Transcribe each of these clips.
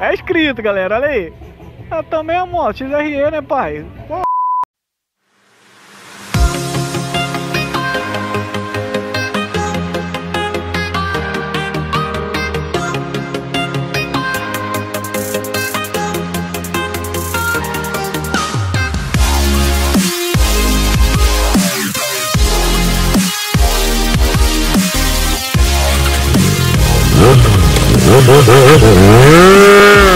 É escrito, galera, olha aí. Eu também a moto, XRE, né, pai? Pô. Bye.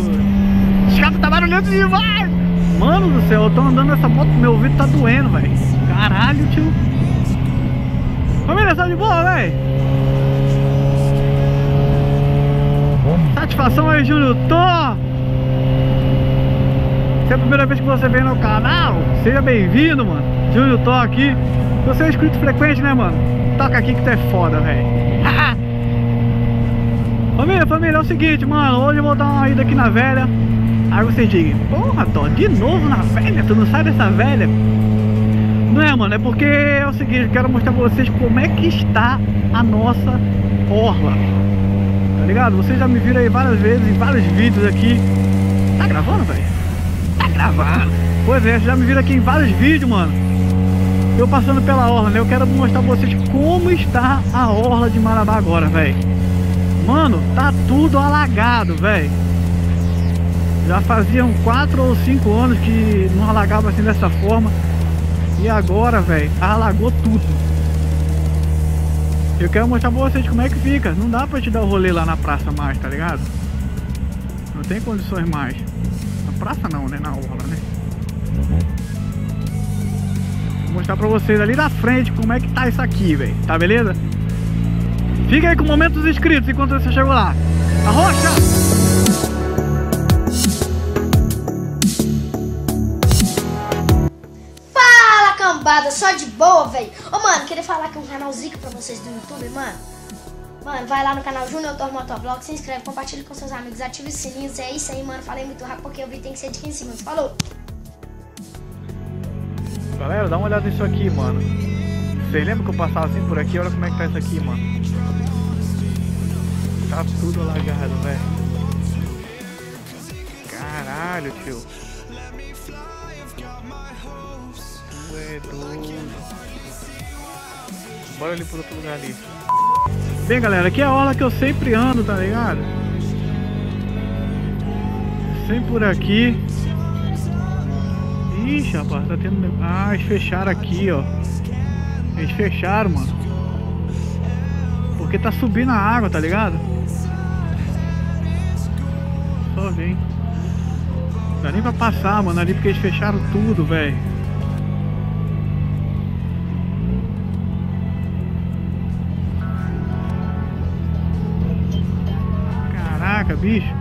Doido, velho. Os caras tá barulhando demais! Mano do céu, eu tô andando nessa moto, meu ouvido tá doendo, velho. Caralho, tio. Família, tá de boa, velho? Satisfação aí, Júnior Tô! Se é a primeira vez que você vem no canal, seja bem-vindo, mano. Júnior Tó aqui. Você é inscrito frequente, né, mano? Toca aqui que tu é foda, velho. família, família, é o seguinte, mano. Hoje eu vou dar uma ida aqui na velha. Aí vocês digam, porra, Tó, de novo na velha? Tu não sai dessa velha? Não é, mano, é porque é o seguinte, eu quero mostrar pra vocês como é que está a nossa orla. Tá ligado? Vocês já me viram aí várias vezes, em vários vídeos aqui. Tá gravando, velho? Tá gravando. Pois é, vocês já me viram aqui em vários vídeos, mano. Eu passando pela orla, né? Eu quero mostrar pra vocês como está a orla de Marabá agora, velho. Mano, tá tudo alagado, velho. Já faziam 4 ou 5 anos que não alagava assim dessa forma. E agora, velho, alagou tudo. Eu quero mostrar pra vocês como é que fica. Não dá pra te dar o rolê lá na praça mais, tá ligado? Não tem condições mais. Na praça não, né? Na orla, né? Vou mostrar pra vocês ali da frente como é que tá isso aqui, velho. Tá beleza? Fica aí com o momento dos inscritos enquanto você chegou lá. Arrocha! Fala cambada, só de boa, velho. Ô mano, queria falar aqui um canal zica pra vocês do YouTube, mano. Mano, vai lá no canal Junior Tor Motovlog, se inscreve, compartilha com seus amigos, ativa os sininhos. É isso aí, mano. Falei muito rápido porque o vídeo tem que ser de 15 segundos. Falou! Galera, dá uma olhada nisso aqui, mano. Vocês lembram que eu passava assim por aqui? Olha como é que tá isso aqui, mano. Tá tudo alagado, velho. Caralho, tio. Tu é doido. Bora ali pro outro lugar ali. Bem, galera, aqui é a orla que eu sempre ando, tá ligado? Sempre por aqui. Ixi, rapaz, tá tendo. Ah, eles fecharam aqui, ó. Eles fecharam, mano. Porque tá subindo a água, tá ligado? Só vem. Não dá nem pra passar, mano, ali porque eles fecharam tudo, velho. Caraca, bicho.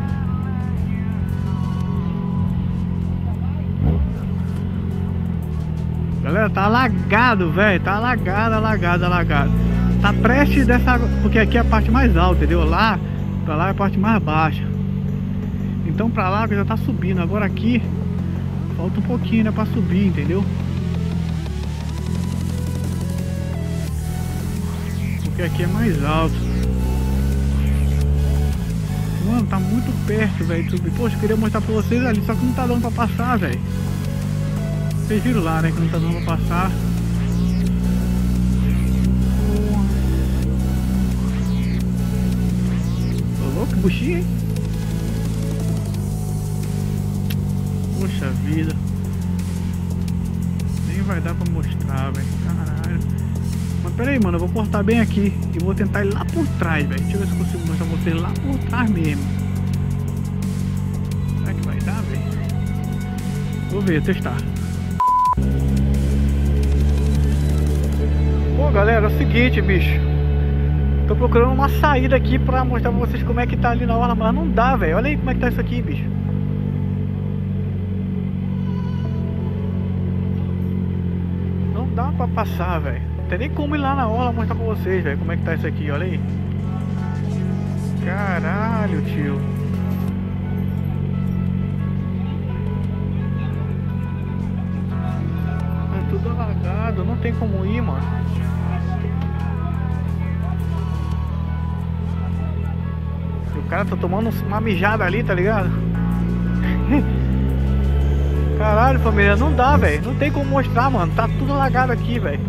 Galera, tá alagado, velho. Tá alagado, alagado, alagado. Tá prestes dessa. Porque aqui é a parte mais alta, entendeu? Lá, pra lá é a parte mais baixa. Então pra lá já tá subindo. Agora aqui falta um pouquinho, né? Pra subir, entendeu? Porque aqui é mais alto. Mano, tá muito perto, velho, de subir. Poxa, eu queria mostrar pra vocês ali, só que não tá dando pra passar, velho. Vocês viram lá, né? Que não tá dando pra passar. Tô louco, buchinha, hein? Poxa vida. Nem vai dar pra mostrar, velho. Caralho. Mas pera aí, mano. Eu vou cortar bem aqui. E vou tentar ir lá por trás, velho. Deixa eu ver se consigo mostrar pra vocês lá por trás mesmo. Será que vai dar, velho? Vou ver, testar. Pô, galera, é o seguinte, bicho. Tô procurando uma saída aqui pra mostrar pra vocês como é que tá ali na hora, mas não dá, velho. Olha aí como é que tá isso aqui, bicho. Pra passar, velho. Não tem nem como ir lá na hora mostrar pra vocês, velho, como é que tá isso aqui, olha aí. Caralho, tio. É tudo alagado, não tem como ir, mano. O cara tá tomando uma mijada ali, tá ligado? Família, não dá, velho. Não tem como mostrar, mano. Tá tudo alagado aqui, velho.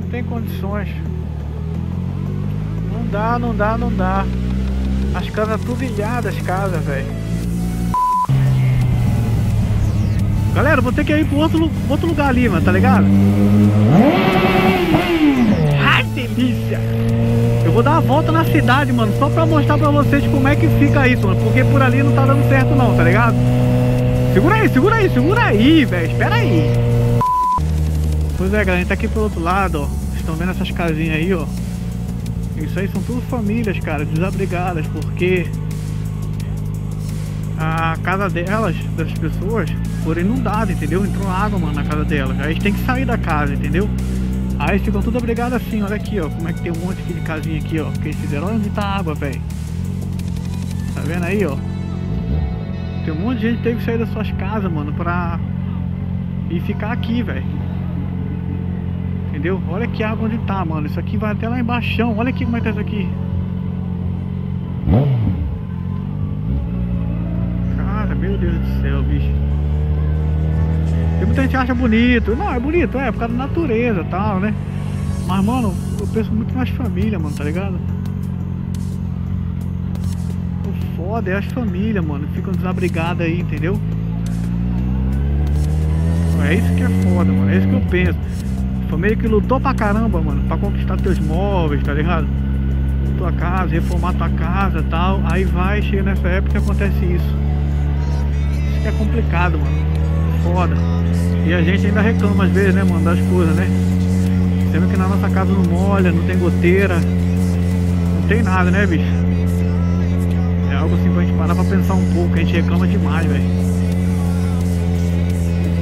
Não tem condições. Não dá, não dá, não dá. As casas tudo ilhadas, as casas, velho. Galera, vou ter que ir pro outro, outro lugar ali, mano, tá ligado? Ai, delícia! Eu vou dar uma volta na cidade, mano, só pra mostrar pra vocês como é que fica isso, mano. Porque por ali não tá dando certo não, tá ligado? Segura aí, segura aí, segura aí, velho. Espera aí. Pois é, galera, a gente tá aqui pro outro lado, ó. Vocês estão vendo essas casinhas aí, ó. Isso aí são tudo famílias, cara, desabrigadas, porque a casa delas, das pessoas, foram inundadas, entendeu? Entrou água, mano, na casa delas. Aí eles têm que sair da casa, entendeu? Aí eles ficam tudo abrigados assim, olha aqui, ó. Como é que tem um monte de casinha aqui, ó. Que eles fizeram. Olha onde tá a água, velho. Tá vendo aí, ó? Tem um monte de gente que teve que sair das suas casas, mano, pra ir ficar aqui, velho. Entendeu? Olha que água onde tá, mano. Isso aqui vai até lá embaixo. Olha aqui como é que tá isso aqui. Cara, meu Deus do céu, bicho. Tem muita gente acha bonito. Não, é bonito, é, por causa da natureza e tal, né? Mas, mano, eu penso muito nas famílias, mano, tá ligado? O foda é as famílias, mano, ficam desabrigadas aí, entendeu? É isso que é foda, mano, é isso que eu penso. Família que lutou pra caramba, mano, pra conquistar teus móveis, tá ligado? Tua casa, reformar tua casa e tal. Aí vai, chega nessa época e acontece isso. Isso que é complicado, mano. Foda. E a gente ainda reclama às vezes, né, mano, das coisas, né? Sendo que na nossa casa não molha, não tem goteira, não tem nada, né, bicho? É algo assim pra gente parar pra pensar um pouco, a gente reclama demais, velho.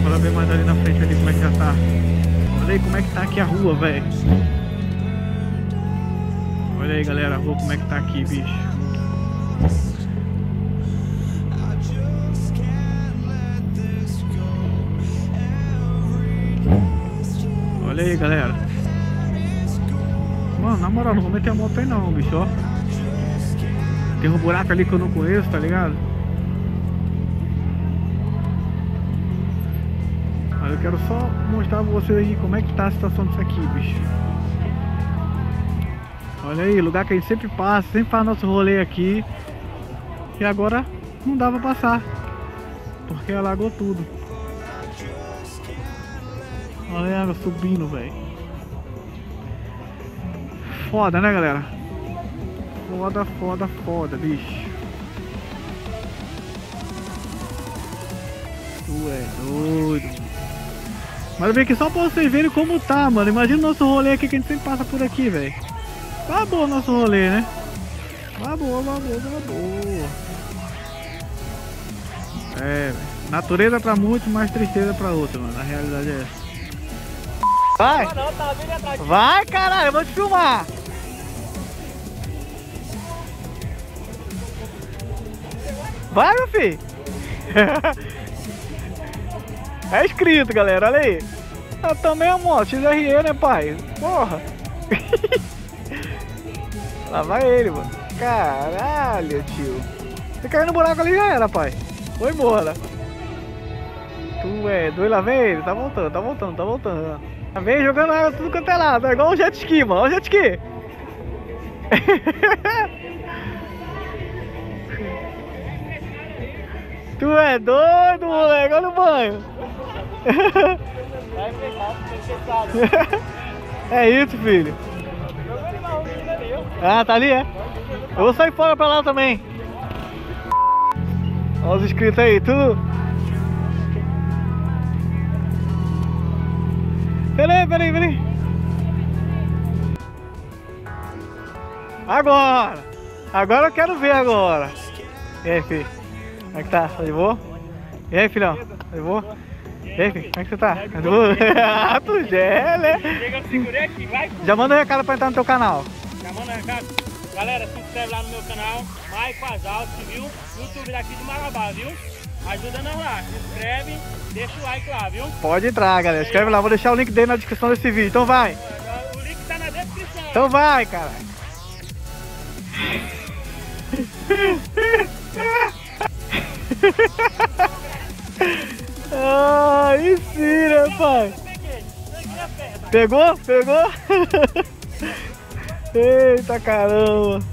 Bora ver mais ali na frente ali como é que já tá. Olha aí como é que tá aqui a rua, velho. Olha aí, galera, a rua como é que tá aqui, bicho. Galera. Mano, na moral, não vou meter a moto aí não, bicho, ó. Tem um buraco ali que eu não conheço, tá ligado? Mas eu quero só mostrar pra vocês aí como é que tá a situação disso aqui, bicho. Olha aí, lugar que a gente sempre passa, sempre faz nosso rolê aqui. E agora não dá pra passar. Porque alagou tudo. Olha a água subindo, velho. Foda, né, galera? Foda, foda, foda, bicho. Tu é doido. Mas vem aqui só pra vocês verem como tá, mano. Imagina o nosso rolê aqui que a gente sempre passa por aqui, velho. Tá bom o nosso rolê, né? Tá boa, tá boa, tá boa. É. Natureza pra muitos, mas tristeza pra outros, mano. A realidade é essa. Vai! Vai, caralho, eu vou te filmar! Vai, meu filho! é escrito, galera, olha aí! Eu também, amor, XRE, né, pai? Porra! Lá vai ele, mano. Caralho, tio. Você caiu no buraco ali já era, pai. Foi embora. Tu é doido, lá vem ele. Tá voltando, tá voltando, tá voltando. Vem jogando água tudo quanto é lado. É igual o jet ski, mano. Olha o jet ski. tu é doido, moleque, olha o banho. é isso, filho. Ah, tá ali, é? Eu vou sair fora pra lá também. Olha os inscritos aí, tudo. Peraí, peraí, peraí. Agora! Agora eu quero ver agora. E aí, filho? Como é que tá? Tá de boa? E aí, filhão? Tá de boa? E aí, filho? Como é que você tá? Tá de boa? ah, tu já é, né? Já manda um recado pra entrar no teu canal. Já manda um recado? Galera, se inscreve lá no meu canal, Maico Asalto, viu? YouTube daqui de Marabá, viu? Ajuda nós lá, se inscreve, deixa o like lá, viu? Pode entrar, galera. Escreve lá, vou deixar o link dele na descrição desse vídeo. Então vai. O link tá na descrição. Então vai, cara. Aí sim, né, pai? Pegou? Pegou? Eita caramba!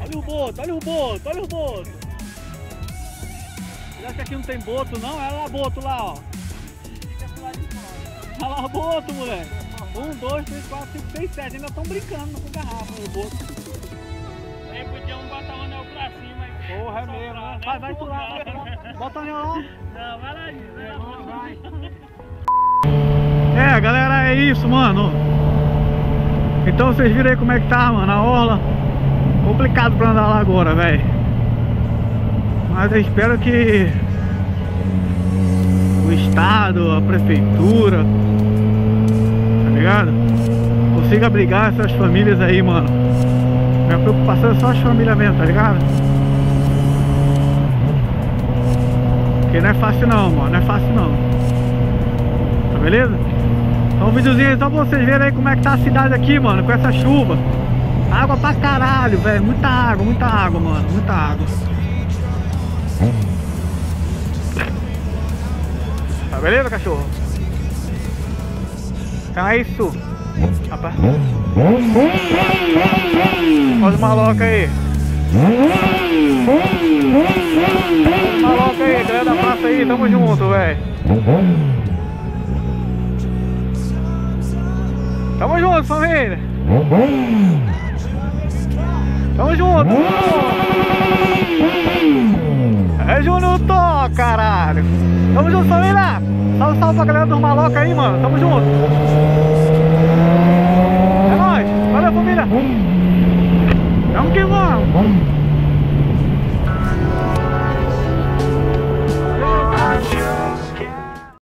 Olha o boto, olha o boto, olha o boto! Será que aqui não tem boto não? Olha lá boto lá, ó! Olha lá o boto, moleque! Um, dois, três, quatro, cinco, seis, sete. Ainda estão brincando com garrafa no boto. Aí podiam botar o anel pra cima. Porra, é mesmo. Né? Vai, vai tu lá, vai. Bota o anel lá. Não, vai lá, vai. É, galera, é isso, mano. Então vocês viram aí como é que tá, mano, a orla. Complicado pra andar lá agora, velho. Mas eu espero que o estado, a prefeitura, tá ligado? Consiga abrigar essas famílias aí, mano. Minha preocupação é só as famílias mesmo, tá ligado? Porque não é fácil não, mano, não é fácil não. Tá beleza? Então um videozinho só pra vocês verem aí como é que tá a cidade aqui, mano, com essa chuva. Água pra caralho, velho. Muita água, muita água, mano. Muita água. Beleza, cachorro? Então é isso. Rapaz. Olha os maloca aí. Maloca aí, galera da praça aí. Tamo junto, velho. Tamo junto, família. Tamo junto. É Júnior Tó, caralho. Tamo junto, família. Salve, salve pra galera dos maloca aí, mano. Tamo junto. É nóis. Valeu, família. Vamos que vamos.